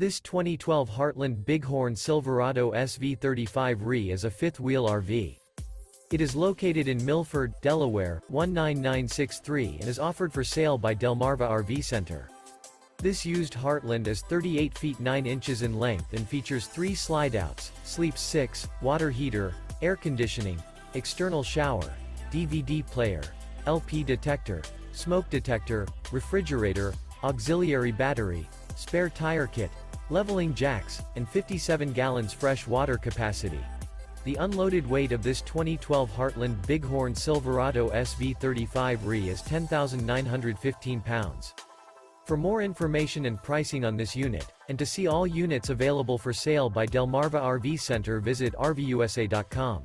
This 2012 Heartland Bighorn Silverado SV35 RE is a fifth-wheel RV. It is located in Milford, Delaware, 19963 and is offered for sale by Delmarva RV Center. This used Heartland is 38 feet 9 inches in length and features three slide-outs, sleeps 6, water heater, air conditioning, external shower, DVD player, LP detector, smoke detector, refrigerator, auxiliary battery, spare tire kit, leveling jacks, and 57 gallons fresh water capacity. The unloaded weight of this 2012 Heartland Bighorn Silverado SV35 RE is 10,915 pounds. For more information and pricing on this unit, and to see all units available for sale by Delmarva RV Center visit RVUSA.com.